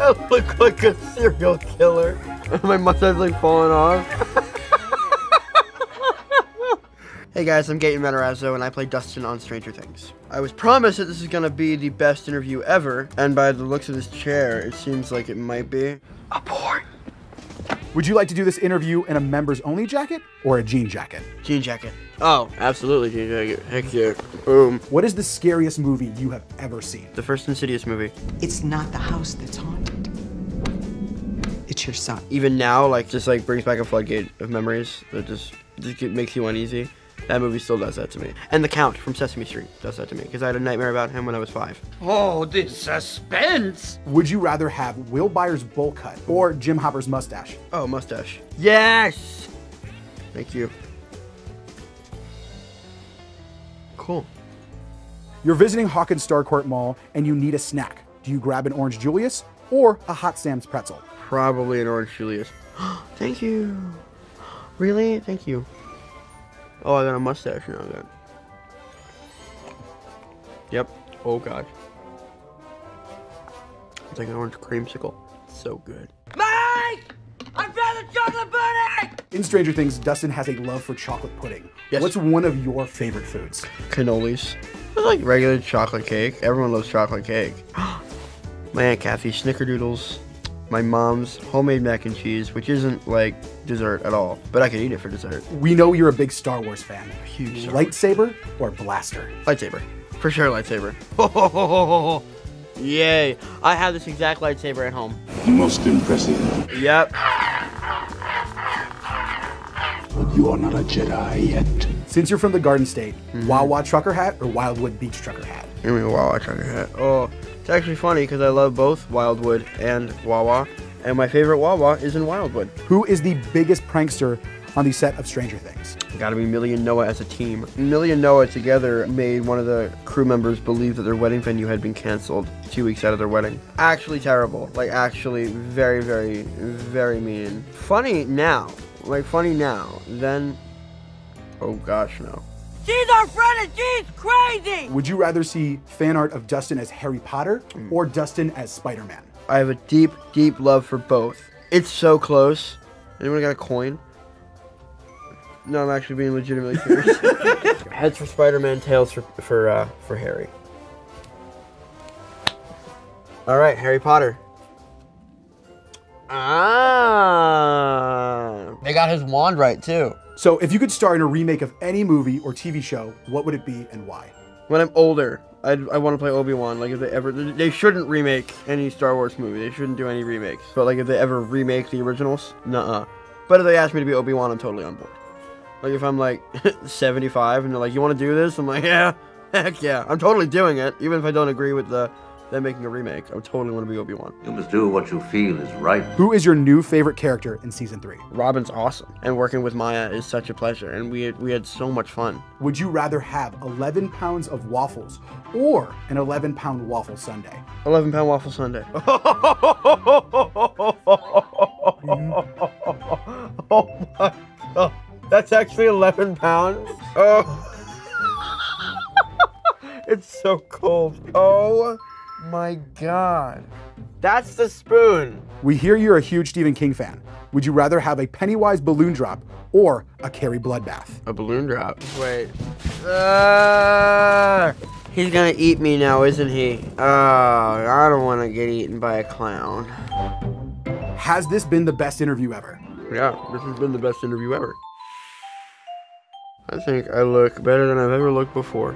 I look like a serial killer. My mustache like falling off. hey guys, I'm Gaten Matarazzo and I play Dustin on Stranger Things. I was promised that this is gonna be the best interview ever, and by the looks of this chair, it seems like it might be. Abort. Would you like to do this interview in a members only jacket or a jean jacket? Jean jacket. Oh, absolutely jean jacket. Heck yeah. Boom. What is the scariest movie you have ever seen? The first Insidious movie. It's not the house that's haunted. It's your son. Even now, like, just like brings back a floodgate of memories that just, just makes you uneasy. That movie still does that to me. And The Count from Sesame Street does that to me because I had a nightmare about him when I was five. Oh, this suspense! Would you rather have Will Byers' bowl cut or Jim Hopper's mustache? Oh, mustache. Yes! Thank you. Cool. You're visiting Hawkins Starcourt Mall and you need a snack. Do you grab an Orange Julius or a Hot Sam's pretzel? Probably an Orange Julius. Thank you. Really? Thank you. Oh, I got a mustache now. Then. Yep. Oh gosh. It's like an orange creamsicle. So good. Mike! I found the chocolate pudding! In Stranger Things, Dustin has a love for chocolate pudding. Yes. What's one of your favorite foods? Cannolis. It's like regular chocolate cake. Everyone loves chocolate cake. My Aunt Kathy snickerdoodles. My mom's homemade mac and cheese, which isn't like dessert at all, but I can eat it for dessert. We know you're a big Star Wars fan. Huge Star Wars. Lightsaber or blaster? Lightsaber. For sure, lightsaber. Yay. I have this exact lightsaber at home. Most impressive. Yep. But you are not a Jedi yet. Since you're from the Garden State, mm-hmm. Wawa trucker hat or Wildwood Beach trucker hat? Give me a Wawa trucker hat. Oh, it's actually funny because I love both Wildwood and Wawa, and my favorite Wawa is in Wildwood. Who is the biggest prankster on the set of Stranger Things? Gotta be Millie and Noah as a team. Millie and Noah together made one of the crew members believe that their wedding venue had been canceled two weeks out of their wedding. Actually terrible. Like, actually very, very, very mean. Funny now. Like, funny now. Then, oh gosh, no. She's our friend and she's crazy! Would you rather see fan art of Dustin as Harry Potter or Dustin as Spider Man? I have a deep, deep love for both. It's so close. Anyone got a coin? No, I'm actually being legitimately serious. Heads for Spider-Man, tails for for uh, for Harry. All right, Harry Potter. Ah, they got his wand right too. So, if you could star in a remake of any movie or TV show, what would it be and why? When I'm older, I'd, I want to play Obi Wan. Like if they ever, they shouldn't remake any Star Wars movie. They shouldn't do any remakes. But like if they ever remake the originals, nuh-uh. But if they ask me to be Obi Wan, I'm totally on board. Like if I'm like 75 and they're like, "You want to do this?" I'm like, "Yeah, heck yeah, I'm totally doing it." Even if I don't agree with the them making a remake, I would totally want to be Obi Wan. You must do what you feel is right. Who is your new favorite character in season three? Robin's awesome, and working with Maya is such a pleasure, and we had, we had so much fun. Would you rather have 11 pounds of waffles or an 11 pound waffle sundae? 11 pound waffle sundae. oh my god. That's actually 11 pounds? Oh. it's so cold. Oh my god. That's the spoon. We hear you're a huge Stephen King fan. Would you rather have a Pennywise balloon drop or a Carrie bloodbath? A balloon drop. Wait. Uh, he's gonna eat me now, isn't he? Oh, I don't want to get eaten by a clown. Has this been the best interview ever? Yeah, this has been the best interview ever. I think I look better than I've ever looked before.